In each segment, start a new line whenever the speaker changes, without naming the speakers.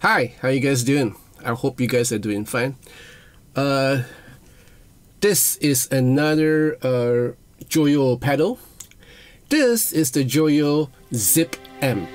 Hi, how you guys doing? I hope you guys are doing fine. Uh, this is another uh, Joyo pedal. This is the Joyo Zip M.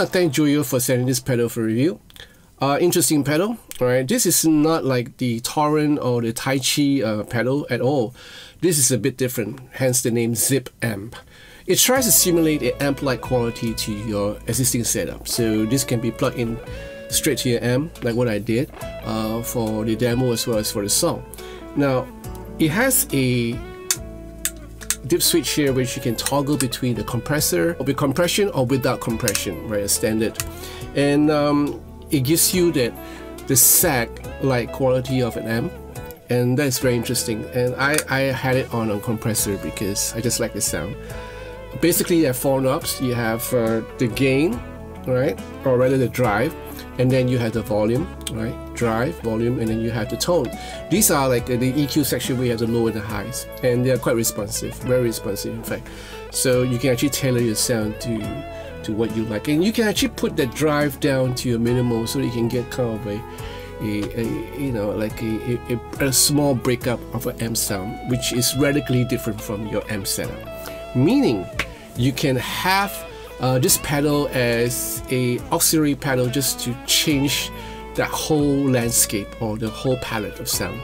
want to thank Joyo for sending this pedal for review. Uh, interesting pedal, right? This is not like the Tauren or the Taichi uh, pedal at all. This is a bit different, hence the name Zip Amp. It tries to simulate an amp-like quality to your existing setup. So this can be plugged in straight to your amp, like what I did uh, for the demo as well as for the song. Now, it has a dip switch here which you can toggle between the compressor or with compression or without compression, right, standard. And um, it gives you that the sag like quality of an amp and that's very interesting. And I, I had it on a compressor because I just like the sound. Basically you have four knobs. You have uh, the gain right or rather the drive and then you have the volume right? Drive volume and then you have the tone. These are like the EQ section where you have the low and the highs and they are quite responsive very responsive in fact. So you can actually tailor your sound to to what you like. And you can actually put the drive down to your minimal so you can get kind of a a, a you know like a, a, a small breakup of an amp sound which is radically different from your amp setup. Meaning you can have uh, this pedal as a auxiliary pedal just to change that whole landscape or the whole palette of sound.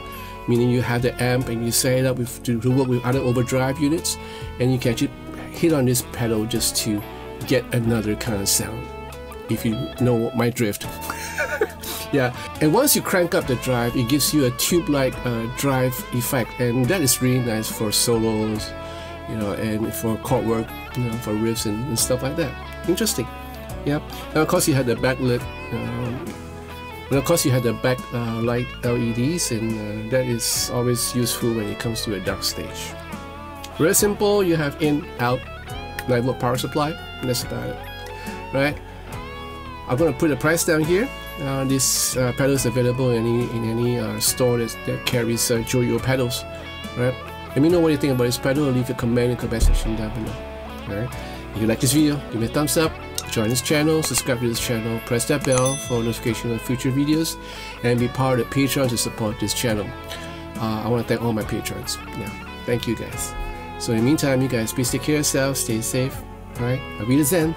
Meaning you have the amp and you set it up with, to, to work with other overdrive units and you can actually hit on this pedal just to get another kind of sound if you know my drift. Yeah and once you crank up the drive it gives you a tube-like uh, drive effect and that is really nice for solos you know and for chord work you know for riffs and, and stuff like that. Interesting. Yeah. And of course you had the backlit um, and of course you had the back uh, light LEDs and uh, that is always useful when it comes to a dark stage. Very simple. You have in out 9 volt power supply. That's about it. Right? I'm gonna put the price down here. Uh, this uh, pedal is available in any in any uh, store that, that carries uh, Joyo pedals. Right let me know what you think about this pedal leave a comment in the comment section down below. Alright? If you like this video give me a thumbs up join this channel subscribe to this channel press that bell for notification of future videos and be part of the Patreon to support this channel. Uh, I want to thank all my patrons. Yeah thank you guys. So in the meantime you guys please take care of yourselves stay safe alright? I'll be the Zen